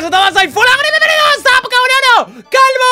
días a todos, soy Fulagor y bienvenidos a Pokémon Calvo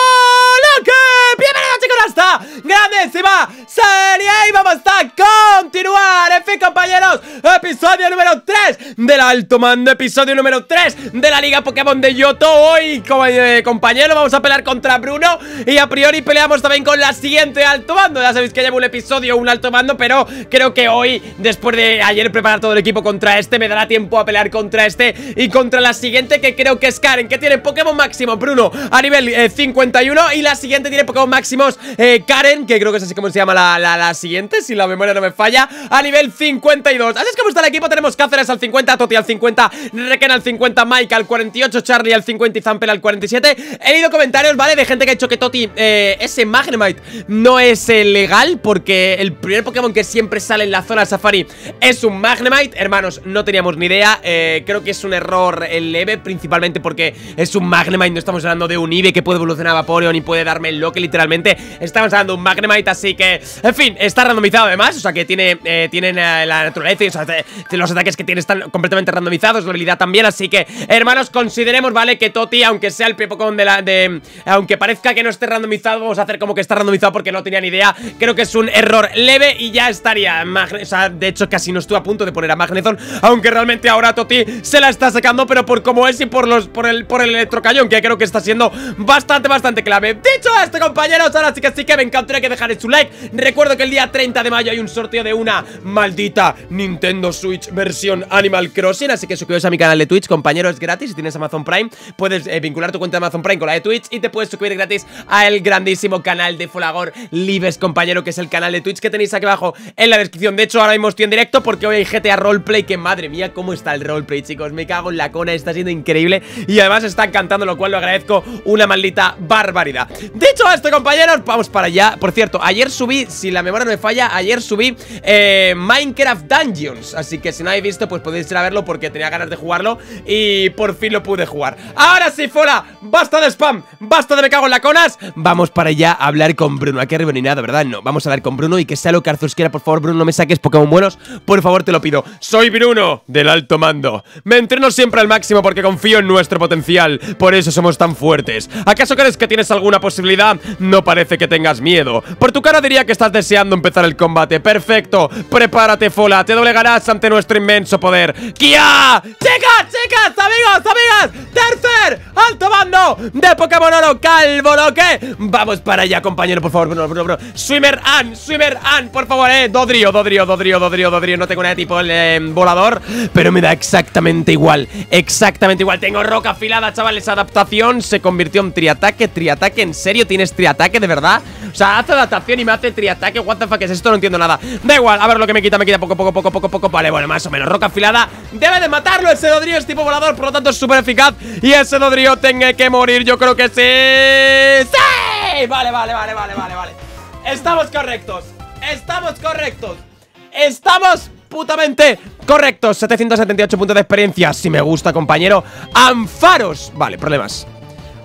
Loque Bienvenidos chicos a esta grandísima serie. Y vamos a continuar, en fin compañeros. Episodio número 3 del Alto Mando Episodio número 3 de la Liga Pokémon de Yoto Hoy, eh, compañero, vamos a pelear contra Bruno Y a priori peleamos también con la siguiente Alto Mando. Ya sabéis que llevo un episodio, un Alto Mando Pero creo que hoy, después de ayer preparar todo el equipo contra este Me dará tiempo a pelear contra este y contra la siguiente que creo que es Karen, que tiene Pokémon máximo Bruno a nivel 51 eh, y la siguiente tiene Pokémon máximos eh, Karen, que creo que es así como se llama la, la, siguiente, si la memoria no me falla, a nivel 52. Así es como está el equipo, tenemos Cáceres al 50, Toti al 50, Reken al 50, Mike al 48, Charlie al 50 y Zampel al 47. He leído comentarios, ¿vale? De gente que ha dicho que Toti, eh, ese Magnemite, no es legal porque el primer Pokémon que siempre sale en la zona Safari es un Magnemite. Hermanos, no teníamos ni idea, creo que es un error leve, principalmente porque es un Magnemite, no estamos hablando de un Ibe que puede evolucionar a Vaporeon y puede darme el que literalmente. Estamos de un Magnemite, así que, en fin, está randomizado además, o sea que tiene, eh, tienen eh, la naturaleza y los ataques que tiene están completamente randomizados, la habilidad también, así que, hermanos, consideremos, ¿vale? Que Toti, aunque sea el Pokémon de la... de Aunque parezca que no esté randomizado, vamos a hacer como que está randomizado porque no tenía ni idea. Creo que es un error leve y ya estaría. o sea, de hecho, casi no estuve a punto de poner a Magnezone, aunque realmente ahora Toti se la está sacando, pero por cómo es y por los por el, por el electrocañón, que creo que está siendo bastante, bastante clave. Dicho esto, compañeros, ahora sí que sí que me encantaría que dejarais su like. Recuerdo que el día 30 de mayo hay un sorteo de una maldita Nintendo Switch versión Animal Crossing, así que suscribiros a mi canal de Twitch, compañero, es gratis. Si tienes Amazon Prime, puedes eh, vincular tu cuenta de Amazon Prime con la de Twitch y te puedes suscribir gratis al grandísimo canal de Folagor Lives, compañero, que es el canal de Twitch que tenéis aquí abajo en la descripción. De hecho, ahora mismo estoy en directo porque hoy hay GTA Roleplay, que madre mía, cómo está el roleplay, chicos. Me cago en la cona, está siendo increíble y además están cantando, lo cual lo agradezco una maldita barbaridad. Dicho esto, compañeros, vamos para allá. Por cierto, ayer subí, si la memoria no me falla, ayer subí eh, Minecraft Dungeons. Así que si no habéis visto, pues podéis ir a verlo porque tenía ganas de jugarlo y por fin lo pude jugar. Ahora sí, fuera, basta de spam, basta de me cago en la conas. Vamos para allá a hablar con Bruno. Aquí arriba ni nada, ¿verdad? No, vamos a hablar con Bruno y que sea lo que Arzus quiera. Por favor, Bruno, no me saques Pokémon buenos. Por favor, te lo pido. Soy Bruno, del alto mando. Me entreno siempre al máximo porque confío en nuestro potencial. Por eso somos tan fuertes. ¿Acaso crees que tienes alguna posibilidad? No parece que tengas miedo. Por tu cara diría que estás deseando empezar el combate. Perfecto. Prepárate, Fola. Te doblegarás ante nuestro inmenso poder. ¡Kia! ¡Chicas, chicas, amigos, amigas! ¡Tercer alto mando de Pokémon Oro Calvo Loque! Vamos para allá, compañero, por favor, bro, bro, bro. Swimmer Ann, Swimmer Ann, por favor, eh. Dodrio, Dodrio, Dodrio, Dodrio, Dodrio. No tengo nada de tipo el eh, volador, pero me da exactamente igual. Exactamente igual. Tengo roca afilada, chavales. Adaptación se convirtió en triataque. Triataque, ¿en serio tienes triataque, de verdad? O sea, hace adaptación y me hace triataque. What the fuck es esto? No entiendo nada. Da igual, a ver lo que me quita, me quita poco, poco, poco, poco, poco. Vale, bueno, más o menos. Roca afilada. Debe de matarlo. Ese Dodrio es tipo volador, por lo tanto es súper eficaz. Y ese Dodrio tenga que morir. Yo creo que sí. ¡Sí! Vale, vale, vale, vale, vale, vale. Estamos correctos. Estamos correctos. Estamos putamente correctos 778 puntos de experiencia Si me gusta, compañero Anfaros Vale, problemas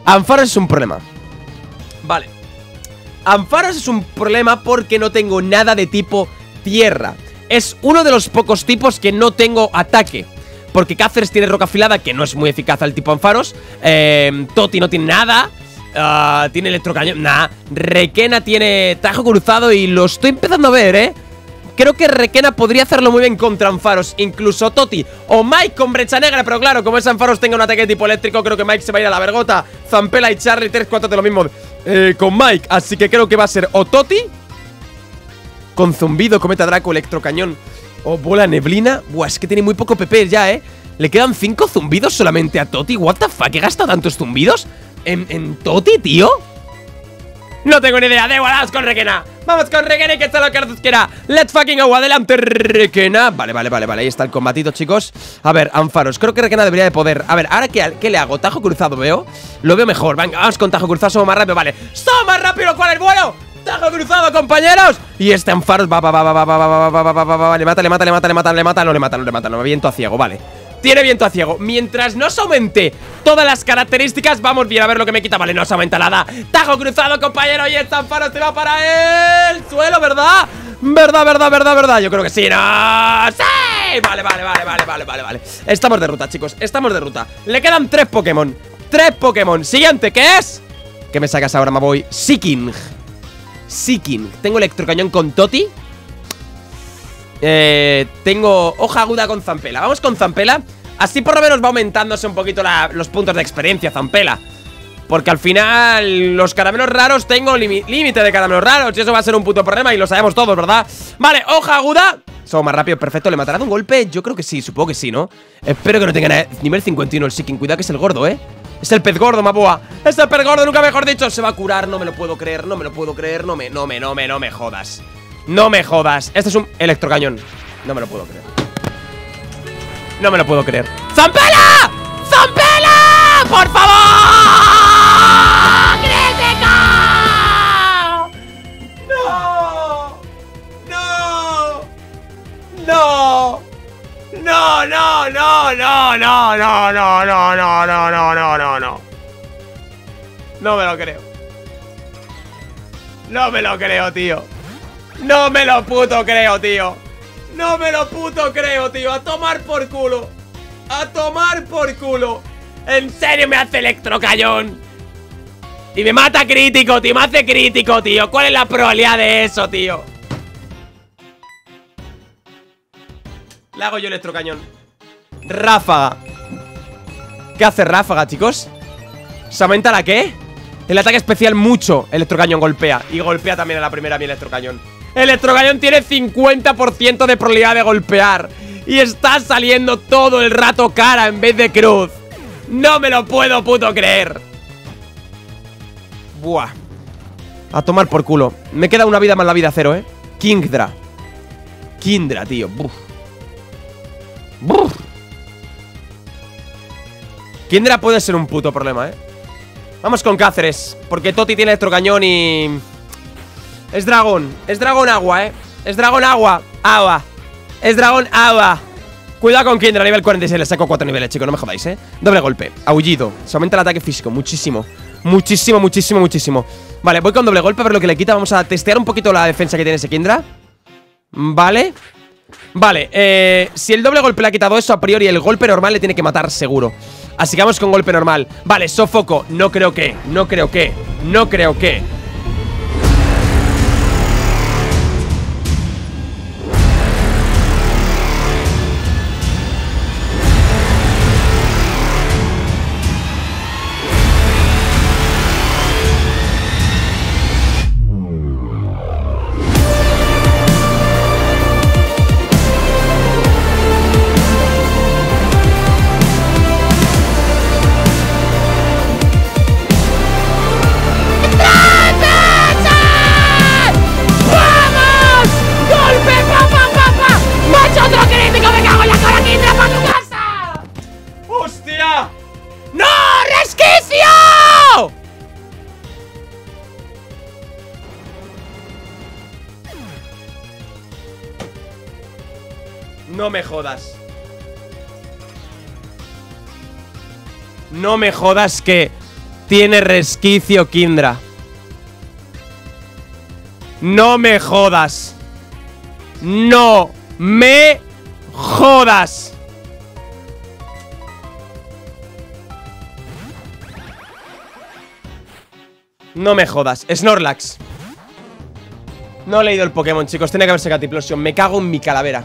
Anfaros es un problema Vale Anfaros es un problema porque no tengo nada de tipo tierra. Es uno de los pocos tipos que no tengo ataque. Porque Cáceres tiene roca afilada Que no es muy eficaz al tipo Anfaros. Eh, Toti no tiene nada. Uh, Tiene electrocañón. Nah. Requena tiene tajo cruzado Y lo estoy empezando a ver, eh Creo que Requena podría hacerlo muy bien contra Anfaros Incluso Toti o Mike con brecha negra Pero claro, como ese Anfaros tenga un ataque tipo eléctrico Creo que Mike se va a ir a la vergota Zampela y Charlie 3-4 de lo mismo eh, Con Mike, así que creo que va a ser o Toti Con Zumbido, Cometa Draco, Electrocañón O Bola Neblina Buah, es que tiene muy poco PP ya, eh Le quedan 5 zumbidos solamente a Toti What the fuck, ¿he gastado tantos zumbidos? ¿En, en Toti, tío? No tengo ni idea, de igual, vamos con Requena Vamos con Requena y que está lo que quiera Let's fucking go, adelante Requena Vale, vale, vale, vale, ahí está el combatito, chicos A ver, Anfaros, creo que Requena debería de poder A ver, ahora qué, qué le hago, tajo cruzado veo Lo veo mejor, venga, vamos con tajo cruzado Somos más rápido, vale, somos más rápido, ¿cuál es bueno? Tajo cruzado, compañeros Y este Anfaros va, va, va, va, va, va, va, va, va, va, va, Le mata, le mata, le mata, le mata, le mata No le mata, no le mata, no, viento a ciego, vale tiene viento a ciego Mientras no se aumente todas las características Vamos bien, a ver lo que me quita Vale, no se aumenta nada Tajo cruzado, compañero Y el Zanfaro se va para el suelo, ¿verdad? ¿Verdad, verdad, verdad, verdad? Yo creo que sí, ¿no? ¡Sí! Vale, vale, vale, vale, vale, vale, vale Estamos de ruta, chicos Estamos de ruta Le quedan tres Pokémon tres Pokémon Siguiente, ¿qué es? ¿Qué me sacas ahora, Maboy? Seeking Seeking Tengo Electrocañón con Toti eh, Tengo hoja aguda con Zampela Vamos con Zampela Así por lo menos va aumentándose un poquito los puntos de experiencia Zampela Porque al final los caramelos raros tengo límite de caramelos raros Y eso va a ser un puto problema y lo sabemos todos, ¿verdad? Vale, hoja aguda somos más rápido, perfecto. ¿Le matará de un golpe? Yo creo que sí, supongo que sí, ¿no? Espero que no tenga nivel 51 el Seeking. Cuidado que es el gordo, ¿eh? Es el pez gordo, Mapua. Es el pez gordo, nunca mejor dicho. Se va a curar, no me lo puedo creer, no me lo puedo creer. No me, no me, no me, no me jodas. No me jodas. Este es un electrocañón. No me lo puedo creer. No me lo puedo creer. ¡Zampela! ¡Zampela! ¡Por favor! No. No, no, no, no, no, no, no, no, no, no, no, no, no, no. No me lo creo. No me lo creo, tío. No me lo puto creo, tío. No me lo puto creo, tío. A tomar por culo. A tomar por culo. En serio me hace electrocayón. Y me mata crítico, tío. Me hace crítico, tío. ¿Cuál es la probabilidad de eso, tío? Le hago yo electrocañón Ráfaga ¿Qué hace ráfaga, chicos? ¿Se aumenta la qué? El ataque especial mucho Electrocañón golpea Y golpea también a la primera mi electrocañón Electrocañón tiene 50% de probabilidad de golpear. Y está saliendo todo el rato cara en vez de cruz. No me lo puedo puto creer. Buah. A tomar por culo. Me queda una vida más la vida cero, eh Kingdra Kingdra, tío. Buf. Kindra puede ser un puto problema, ¿eh? Vamos con Cáceres Porque Toti tiene electrocañón y... Es dragón Es dragón agua, ¿eh? Es dragón agua Agua. Es dragón agua. Cuidado con Kindra, nivel 46 Le saco 4 niveles, chicos No me jodáis, ¿eh? Doble golpe Aullido Se aumenta el ataque físico Muchísimo. Muchísimo, muchísimo, muchísimo. Vale, voy con doble golpe A ver lo que le quita Vamos a testear un poquito la defensa que tiene ese Kindra. Vale. Vale, eh, si el doble golpe le ha quitado eso, a priori el golpe normal le tiene que matar seguro. Así que vamos con golpe normal. Vale, sofoco, no creo que, no creo que, no creo que No me jodas que tiene resquicio Kindra. No me jodas. No me jodas. No me jodas Snorlax. No he leído el Pokémon, chicos Tiene que haberse Catiplosion Me cago en mi calavera.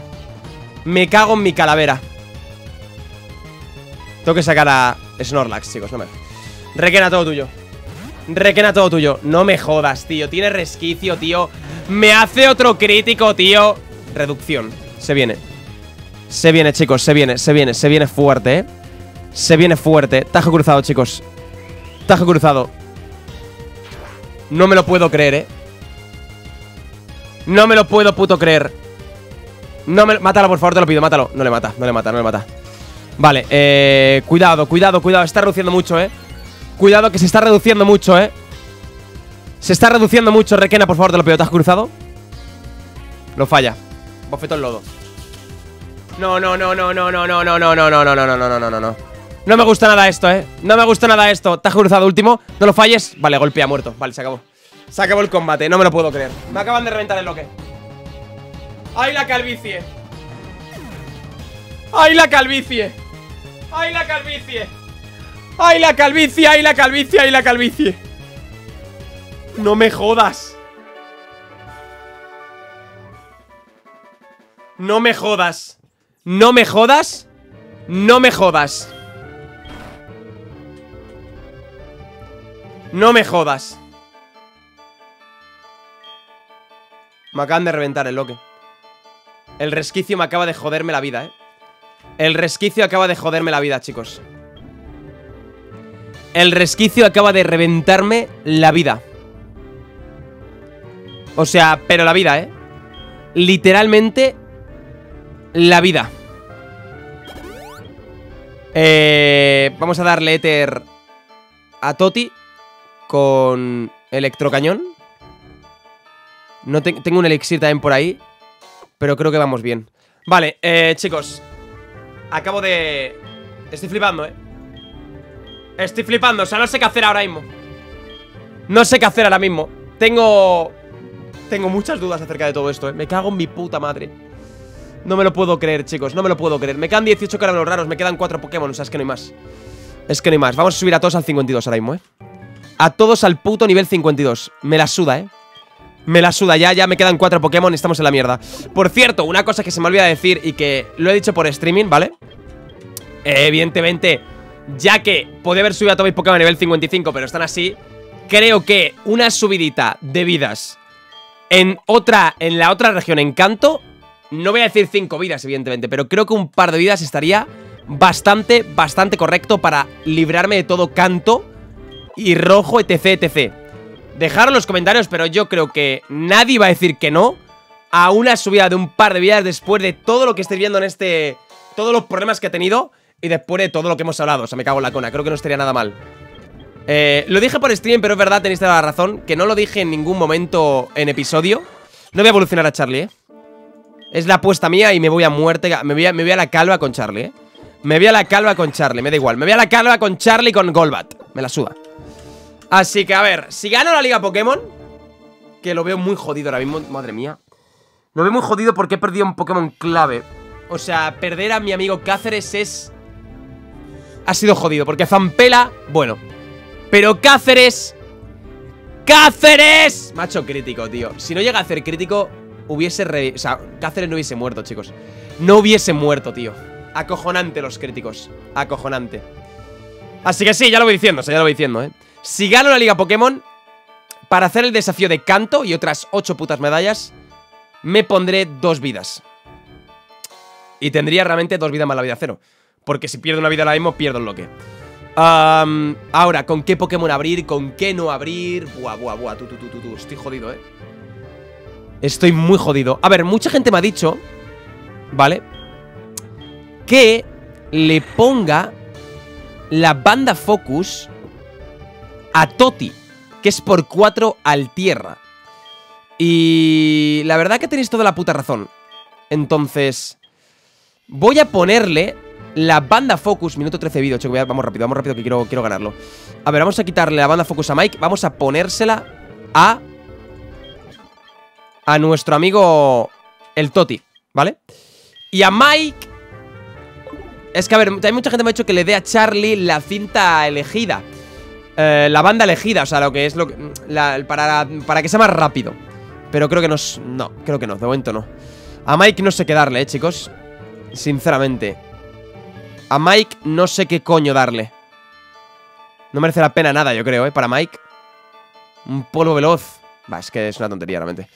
Me cago en mi calavera Tengo que sacar a Snorlax, chicos, no me... Requena todo tuyo. Requena todo tuyo. No me jodas, tío. Tiene resquicio, tío. Me hace otro crítico, tío. Reducción. Se viene. Se viene, chicos. Se viene, se viene Se viene fuerte, ¿eh? Se viene fuerte. Tajo cruzado, chicos. Tajo cruzado. No me lo puedo creer, ¿eh? No me lo puedo puto creer. No me... Mátalo, por favor, te lo pido, mátalo. No le mata, no le mata, no le mata Vale, eh... Cuidado, cuidado, cuidado Está reduciendo mucho, eh Cuidado que se está reduciendo mucho, eh Se está reduciendo mucho Requena, por favor, te lo pido ¿Te has cruzado? Lo falla Bofetón lodo No, no, no, no, no, no, no, no, no, no, no, no, no, no, no, no, no, no No me gusta nada esto, eh No me gusta nada esto Te has cruzado último No lo falles Vale, golpea, muerto Vale, se acabó Se acabó el combate No me lo puedo creer Me acaban de reventar el bloque ¡Ay, la calvicie! ¡Ay, la calvicie! ¡Ay, la calvicie! ¡Ay, la calvicie! ¡Ay, la calvicie! ¡Ay, la calvicie! No me jodas No me jodas No me jodas No me jodas No me jodas Me acaban de reventar el loque El resquicio me acaba de joderme la vida, eh El resquicio acaba de joderme la vida, chicos. El resquicio acaba de reventarme la vida. O sea, pero la vida, eh Literalmente La vida. Eh, Vamos a darle éter A Toti Con electrocañón. No Tengo un elixir también por ahí Pero creo que vamos bien. Vale, eh, chicos Acabo de... Estoy flipando, eh Estoy flipando, o sea, no sé qué hacer ahora mismo. No sé qué hacer ahora mismo. Tengo... Tengo muchas dudas acerca de todo esto, eh Me cago en mi puta madre. No me lo puedo creer, chicos, no me lo puedo creer. Me quedan 18 caramelos raros, me quedan 4 Pokémon O sea, es que no hay más. Es que no hay más, vamos a subir a todos al 52 ahora mismo, eh A todos al puto nivel 52 Me la suda, eh me la suda ya, ya me quedan cuatro Pokémon y estamos en la mierda Por cierto, una cosa que se me olvida decir y que lo he dicho por streaming, ¿vale? evidentemente, ya que puede haber subido a todos mis Pokémon a nivel 55, pero están así Creo que una subidita de vidas en otra, en la otra región, en Canto No voy a decir cinco vidas, evidentemente, pero creo que un par de vidas estaría bastante, bastante correcto para librarme de todo Canto y Rojo, etc, etc Dejadlo en los comentarios, pero yo creo que nadie va a decir que no a una subida de un par de vidas después de todo lo que estéis viendo en este... Todos los problemas que he tenido y después de todo lo que hemos hablado. O sea, me cago en la cona, creo que no estaría nada mal. Eh, lo dije por stream, pero es verdad, tenéis toda la razón, que no lo dije en ningún momento en episodio. No voy a evolucionar a Charlie, ¿eh? Es la apuesta mía y me voy a muerte, me voy a, me voy a la calva con Charlie, ¿eh? Me voy a la calva con Charlie, me da igual. Me voy a la calva con Charlie y con Golbat. Me la suda. Así que, a ver, si gano la Liga Pokémon Que lo veo muy jodido ahora mismo Madre mía. Lo veo muy jodido porque he perdido un Pokémon clave. O sea, perder a mi amigo Cáceres es... Ha sido jodido Porque Zampela, bueno. Pero Cáceres... ¡Cáceres! Macho crítico, tío. Si no llega a hacer crítico Hubiese re... O sea, Cáceres no hubiese muerto, chicos. No hubiese muerto, tío. Acojonante los críticos Acojonante. Así que sí, ya lo voy diciendo, o sea, ya lo voy diciendo, eh si gano la Liga Pokémon, para hacer el desafío de canto y otras 8 putas medallas, me pondré dos vidas. Y tendría realmente dos vidas más la vida cero. Porque si pierdo una vida la mismo, pierdo el bloque. ahora, ¿con qué Pokémon abrir? ¿Con qué no abrir? Buah, buah, buah, tú, tú, tú, tú, Estoy jodido, ¿eh? Estoy muy jodido. A ver, mucha gente me ha dicho, ¿vale? Que le ponga la banda Focus a Toti, que es por 4 al tierra. Y la verdad que tenéis toda la puta razón. Entonces, voy a ponerle la banda Focus, minuto 13 vídeo, vamos rápido, vamos rápido que quiero, quiero ganarlo. A ver, vamos a quitarle la banda Focus a Mike, vamos a ponérsela a... A nuestro amigo el Toti, ¿vale? Y a Mike... Es que, a ver, hay mucha gente me ha dicho que le dé a Charlie la cinta elegida. Eh, la banda elegida, o sea, lo que es lo que, para, para que sea más rápido. Pero creo que no No, creo que no, de momento no. A Mike no sé qué darle, eh, chicos. Sinceramente. A Mike no sé qué coño darle. No merece la pena nada, yo creo, eh, para Mike. Un polvo veloz. Va, es que es una tontería, realmente.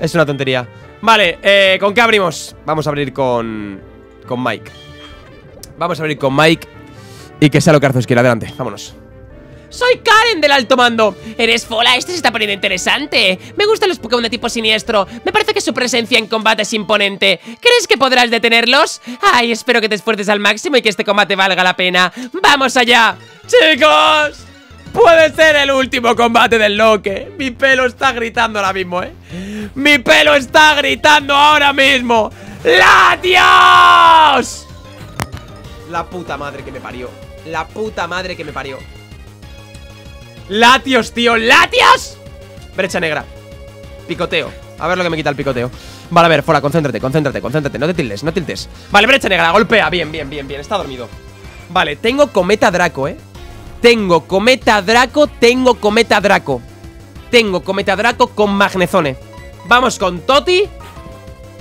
Es una tontería. Vale, eh, ¿con qué abrimos? Vamos a abrir con... Con Mike. Vamos a abrir con Mike. Y que sea lo que Arzos quiera. Adelante, vámonos. Soy Karen del Alto Mando. ¿Eres Fola? Este se está poniendo interesante. Me gustan los Pokémon de tipo siniestro. Me parece que su presencia en combate es imponente. ¿Crees que podrás detenerlos? Ay, espero que te esfuerces al máximo y que este combate valga la pena. ¡Vamos allá! ¡Chicos! Puede ser el último combate del Loque. Mi pelo está gritando ahora mismo, ¿eh? Mi pelo está gritando ahora mismo. ¡Latios! La puta madre que me parió. La puta madre que me parió. ¡Latios, tío! ¡Latios! Brecha negra. Picoteo. A ver lo que me quita el picoteo. Vale, a ver, fuera, concéntrate, concéntrate, concéntrate. No te tildes, no tiltes Vale, brecha negra, golpea. Bien, bien, bien, bien. Está dormido. Vale, tengo cometa Draco, eh Tengo Cometa Draco, tengo Cometa Draco. Tengo Cometa Draco con Magnezone. Vamos con Toti.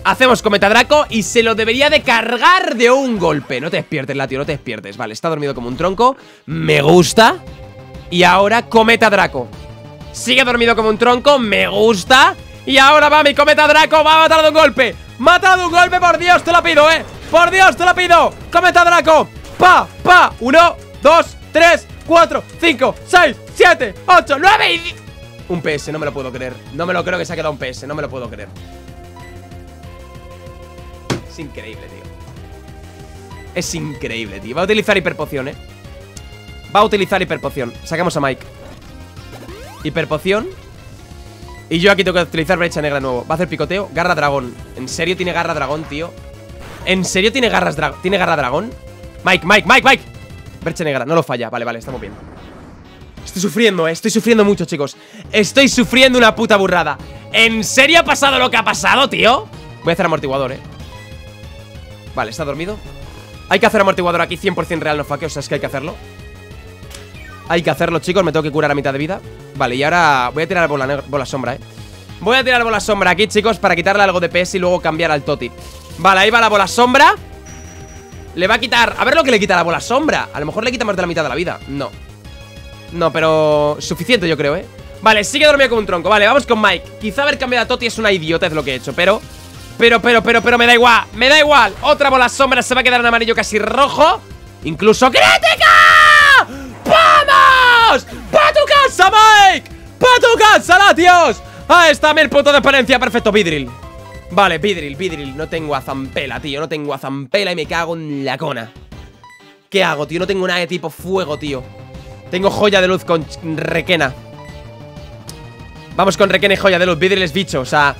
Hacemos Cometa Draco y se lo debería de cargar de un golpe. No te despiertes, Latio, no te despiertes. Vale, está dormido como un tronco. Me gusta Y ahora Cometa Draco. Sigue dormido como un tronco, me gusta. Y ahora va mi Cometa Draco, va a matar de un golpe. Mata de un golpe, por Dios, te lo pido, eh Por Dios, te lo pido. Cometa Draco. Pa, pa, uno, dos, tres 4, 5, 6, 7, 8, 9 y... Un PS, no me lo puedo creer. No me lo creo que se ha quedado un PS, no me lo puedo creer. Es increíble, tío. Es increíble, tío. Va a utilizar hiperpoción, eh Va a utilizar hiperpoción. Sacamos a Mike. Hiperpoción. Y yo aquí tengo que utilizar brecha negra de nuevo. Va a hacer picoteo. Garra dragón. ¿En serio tiene garra dragón, tío? ¿En serio tiene, garras ¿Tiene garra dragón? Mike, Mike, Mike, Mike. Brecha negra, no lo falla, vale, vale, estamos bien. Estoy sufriendo, eh, estoy sufriendo mucho, chicos. Estoy sufriendo una puta burrada. ¿En serio ha pasado lo que ha pasado, tío? Voy a hacer amortiguador, eh. Vale, ¿está dormido? Hay que hacer amortiguador aquí 100% real, no faque, o sea, es que hay que hacerlo Hay que hacerlo, chicos, me tengo que curar a mitad de vida. Vale, y ahora voy a tirar bola, bola sombra, eh Voy a tirar bola sombra aquí, chicos, para quitarle algo de PS y luego cambiar al Toti. Vale, ahí va la bola sombra. Le va a quitar... A ver lo que le quita la bola sombra. A lo mejor le quita más de la mitad de la vida. No. No, pero... Suficiente yo creo, ¿eh? Vale, sigue dormido como un tronco. Vale, vamos con Mike. Quizá haber cambiado a Toti es una idiota Es lo que he hecho Pero... Pero, pero, pero, pero me da igual Me da igual. Otra bola sombra Se va a quedar en amarillo casi rojo. Incluso crítica ¡Vamos! ¡Pa tu casa, Mike! ¡Pa tu casa, latios! Ahí está, mil puntos de experiencia Perfecto, Vidril. Vale, Vidril, Vidril, no tengo a Zampela, tío No tengo a Zampela y me cago en la cona. ¿Qué hago, tío? No tengo nada de tipo fuego, tío. Tengo joya de luz con Requena. Vamos con Requena y joya de luz. Vidril es bicho, o sea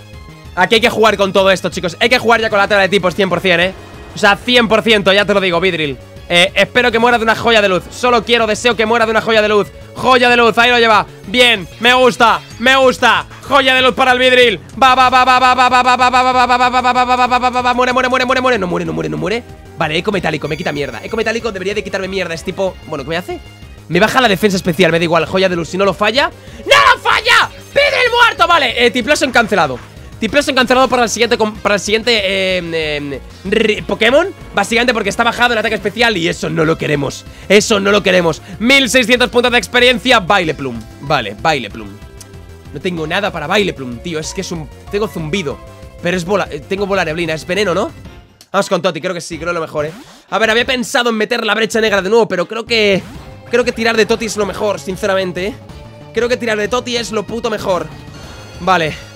Aquí hay que jugar con todo esto, chicos. Hay que jugar ya con la tela de tipos 100%, eh O sea, 100%, ya te lo digo, Vidril eh, espero que muera de una joya de luz Solo quiero, deseo que muera de una joya de luz Joya de luz, ahí lo lleva Bien, me gusta, me gusta Joya de luz para el vidril Va, va, va, va, va, va, va, va, va, va, va, va, va, va, va, va, va, va, va, va, muere, muere, muere, muere, muere No muere, no muere, no muere Vale, eco metálico, me quita mierda Eco metálico debería de quitarme mierda Es tipo, bueno, ¿qué me hace? Me baja la defensa especial, me da igual Joya de luz, si no lo falla ¡No lo falla! ¡Vidril muerto! Vale, eh, Tiplosion cancelado Tiplosion cancelado para el siguiente, para el siguiente eh, eh, Pokémon Básicamente porque está bajado el ataque especial Y eso no lo queremos. Eso no lo queremos. 1600 puntos de experiencia Baile Plum. Vale, Baile Plum. No tengo nada para Baile Plum, tío. Es que es un... Tengo zumbido. Pero es bola... Tengo bola neblina. Es veneno, ¿no? Vamos con Toti, creo que sí, creo lo mejor, ¿eh? A ver, había pensado en meter la brecha negra de nuevo Pero creo que... Creo que tirar de Toti es lo mejor, sinceramente, ¿eh? Creo que tirar de Toti es lo puto mejor. Vale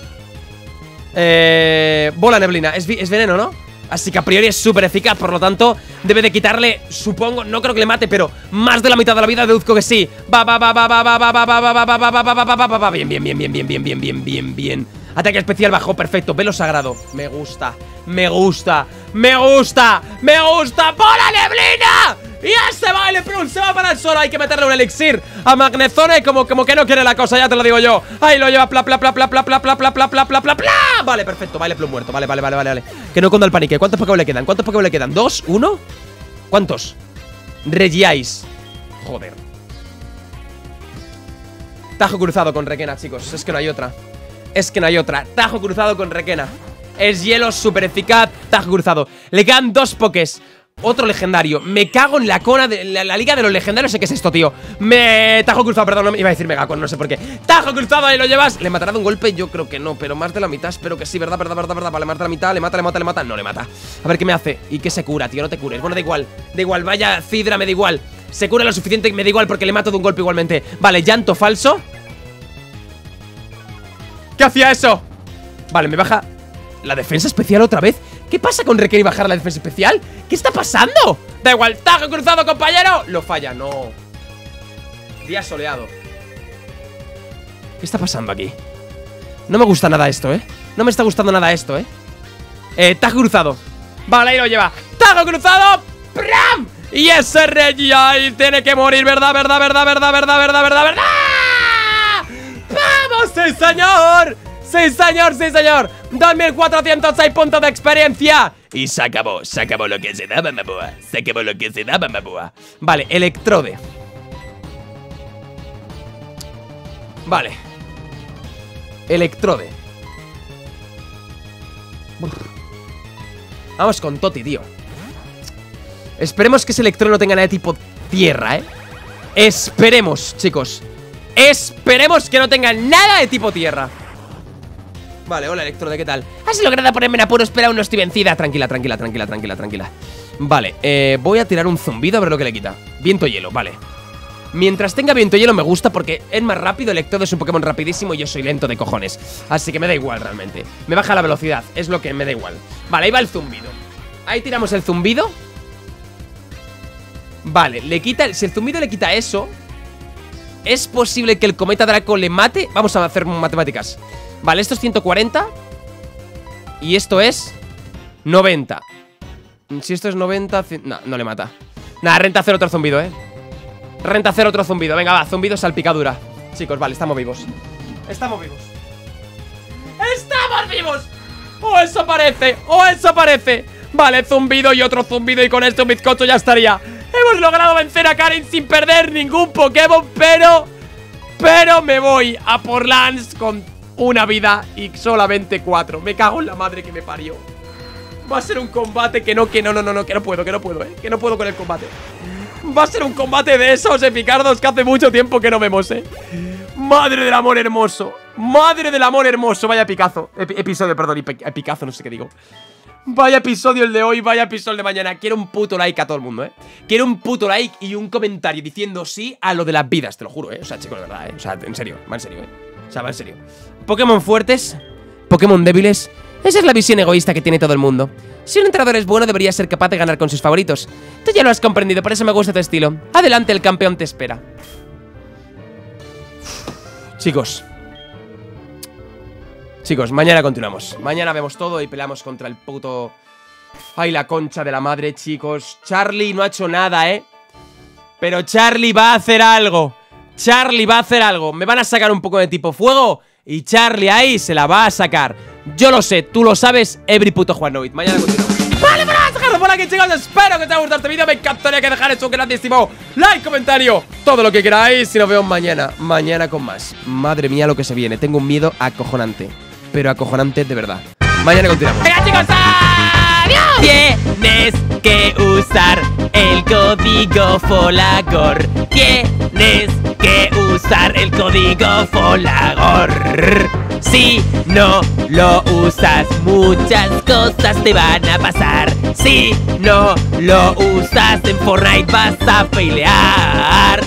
eh, bola neblina, es, veneno, ¿no? Así que a priori es súper eficaz, por lo tanto Debe de quitarle, supongo, no creo que le mate Pero más de la mitad de la vida deduzco que sí Va, va, va, va, va, va, va, va, va, va, va, va, va, va, va, va, va, va, bien, bien, bien, bien, bien, bien, bien, bien, bien, bien Ataque especial bajo, perfecto, velo sagrado Me gusta, me gusta, me gusta, me gusta ¡Bola neblina! Y ese baile Plum se va para el suelo Hay que meterle un elixir a Magnezone como, como que no quiere la cosa, ya te lo digo yo Ahí lo lleva, pla, pla, pla, pla, pla, pla, pla, pla, pla, pla, pla, pla, Vale, perfecto, baile Plum muerto Vale, vale, vale, vale, vale Que no conda el panique ¿Cuántos Pokémon le quedan? ¿Cuántos Pokémon le quedan? ¿Dos? ¿Uno? ¿Cuántos? Regiais Joder Tajo cruzado con Requena, chicos Es que no hay otra Es que no hay otra. Tajo cruzado con Requena. Es hielo super eficaz Tajo cruzado. Le quedan dos Pokés otro legendario. Me cago en la cona de la, liga de los legendarios Sé qué es esto, tío. Me... Tajo cruzado, perdón, iba a decir Megacon, no sé por qué. Tajo cruzado, ahí lo llevas. ¿Le matará de un golpe? Yo creo que no Pero más de la mitad, espero que sí, ¿verdad? ¿Verdad? ¿Verdad? ¿Verdad? Vale, de la mitad Le mata, le mata, le mata. No le mata. A ver qué me hace. ¿Y qué se cura, tío? No te cures. Bueno, da igual Da igual. Vaya Cidra, me da igual. Se cura lo suficiente Me da igual porque le mato de un golpe igualmente. Vale, llanto falso ¿Qué hacía eso? Vale, me baja la defensa especial otra vez ¿Qué pasa con requerir bajar la defensa especial? ¿Qué está pasando? Da igual, tajo cruzado, compañero Lo falla, no Día soleado ¿Qué está pasando aquí? No me gusta nada esto, ¿eh? No me está gustando nada esto, ¿eh? Eh, tajo cruzado Vale, ahí lo lleva ¡Tajo cruzado! ¡Pram! Y ese rey ahí tiene que morir, ¿verdad? ¿Verdad? ¿Verdad? ¿Verdad? ¿Verdad? ¿Verdad? ¿Verdad? ¿Verdad? ¡Vamos, sí, señor! ¡Sí, señor! ¡Sí, señor! 2406 puntos de experiencia Y se acabó, se acabó lo que se daba, Mabua Se acabó lo que se daba, Mabua Vale, electrode Vale Electrode Vamos con Toti, tío Esperemos que ese electrode no tenga nada de tipo tierra, ¿eh? Esperemos, chicos Esperemos que no tenga nada de tipo tierra. Vale, hola Electrode, ¿qué tal? Has logrado ponerme en apuros, pero aún no estoy vencida. Tranquila, tranquila, tranquila, tranquila, tranquila. Vale, eh, voy a tirar un zumbido a ver lo que le quita. Viento hielo, vale. Mientras tenga viento hielo me gusta porque es más rápido Electrode es un Pokémon rapidísimo y yo soy lento de cojones. Así que me da igual realmente. Me baja la velocidad, es lo que me da igual. Vale, ahí va el zumbido. Ahí tiramos el zumbido. Vale, le quita, si el zumbido le quita eso Es posible que el cometa Draco le mate Vamos a hacer matemáticas. Vale, esto es 140 Y esto es 90 Si esto es 90, no, no le mata. Nada, renta hacer otro zumbido, eh. Renta hacer otro zumbido, venga, va, zumbido salpicadura. Chicos, vale, estamos vivos. Estamos vivos. ¡Estamos vivos! ¡O eso parece! ¡O eso parece! Vale, zumbido y otro zumbido y con esto un bizcocho ya estaría Hemos logrado vencer a Karin sin perder ningún Pokémon, pero... Pero me voy a por Lance con una vida y solamente cuatro. Me cago en la madre que me parió. Va a ser un combate que no, que no, no, no, que no puedo, que no puedo, eh Que no puedo con el combate. Va a ser un combate de esos epicardos que hace mucho tiempo que no vemos, eh Madre del amor hermoso. Madre del amor hermoso. Vaya picazo. Episodio, perdón, epicazo, no sé qué digo Vaya episodio el de hoy, vaya episodio el de mañana Quiero un puto like a todo el mundo, eh Quiero un puto like y un comentario diciendo sí a lo de las vidas, te lo juro, eh O sea, chicos, de verdad, eh O sea, en serio, va en serio, eh O sea, va en serio Pokémon fuertes Pokémon débiles esa es la visión egoísta que tiene todo el mundo. Si un entrenador es bueno, debería ser capaz de ganar con sus favoritos. Tú ya lo has comprendido, por eso me gusta tu estilo. Adelante, el campeón te espera. Chicos. Chicos, mañana continuamos. Mañana vemos todo y peleamos contra el puto... Ay, la concha de la madre, chicos. Charlie no ha hecho nada, ¿eh? Pero Charlie va a hacer algo. Charlie va a hacer algo. Me van a sacar un poco de tipo fuego y Charlie ahí se la va a sacar. Yo lo sé, tú lo sabes, every puto Juanoid. Mañana continuamos. Vale, pues dejarlo por aquí, chicos. Espero que te haya gustado este vídeo. Me encantaría que dejarais un grandísimo like, comentario, todo lo que queráis. Y nos vemos mañana, mañana con más. Madre mía, lo que se viene. Tengo un miedo acojonante, pero acojonante de verdad. Mañana continuamos. Venga, chicos, adiós. Tienes que usar el código Folagor. Tienes que usar el código Folagor. Si no lo usas, muchas cosas te van a pasar. Si no lo usas en Fortnite, vas a pelear.